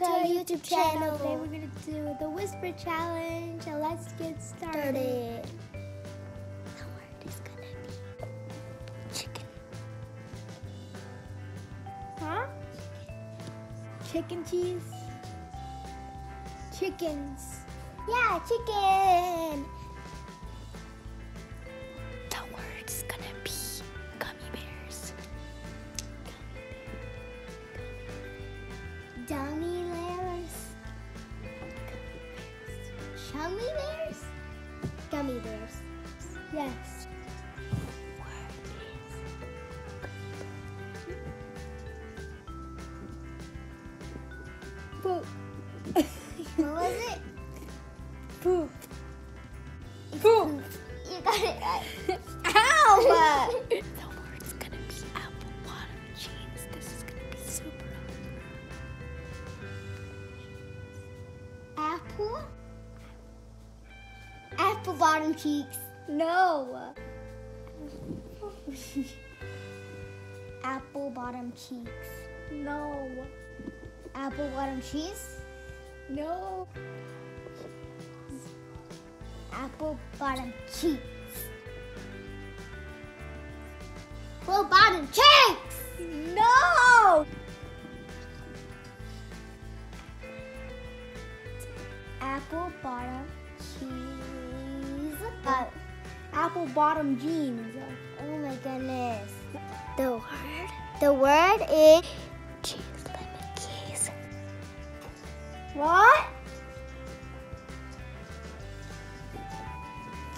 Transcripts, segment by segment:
welcome to our YouTube channel. Today we're gonna do the whisper challenge. And let's get started. started. The word is gonna be chicken. Huh? Chicken cheese. Chickens. Yeah, chicken. Chummy bears? Gummy bears. Yes. Poop. What was it? Poop. Apple bottom cheeks. no. Apple bottom cheeks. No. Apple bottom cheese. No. Apple bottom cheeks. Full bottom cheeks. No. Apple bottom cheese. Apple bottom jeans. oh my goodness. The word. The word is cheese lemon keys. What?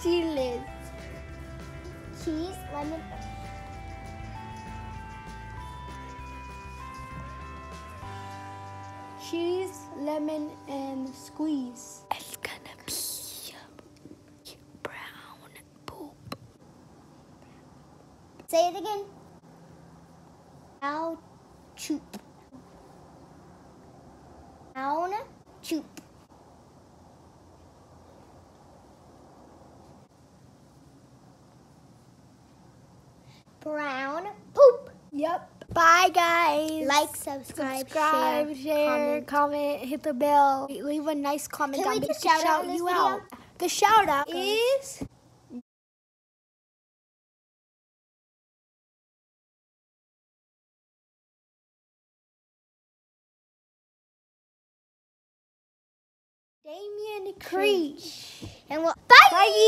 Chiles. Cheese lemon. Cheese, lemon, and squeeze. It's gonna be brown poop. Say it again. Ow, choop. Brown choop. Brown poop. Yep. Bye, guys. Like, subscribe, subscribe, share, comment. comment. hit the bell, leave a nice comment Can down we below do to shout out shout you video? out. The shout out is Damien Creech. And we'll bye. Bye.